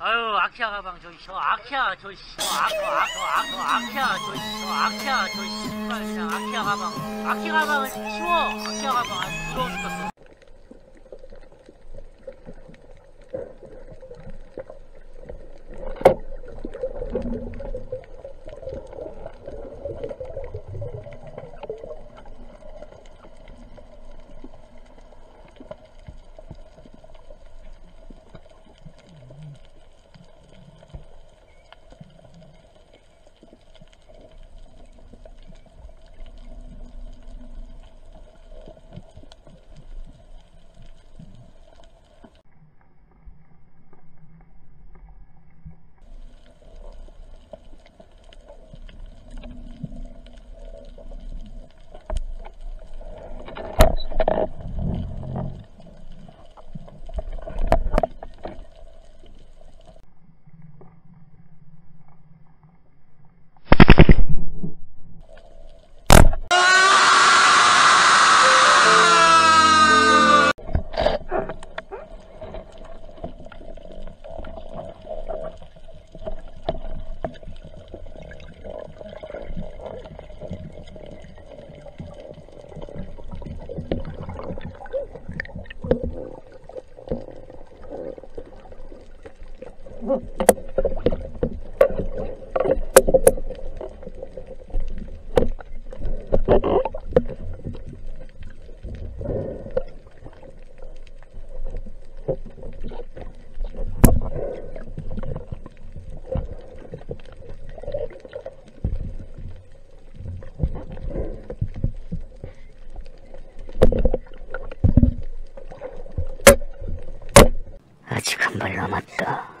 아유 아키아 가방. 저기 저 아키아 저 씨, 저 아코 아코 아코 아키아 저, 씨, 저 아키아 저 씨발 그냥 아키아 가방. 아키아 가방을 치워. 아키아 가방. 아주 부러워 죽겠어 아직 한 발 남았다.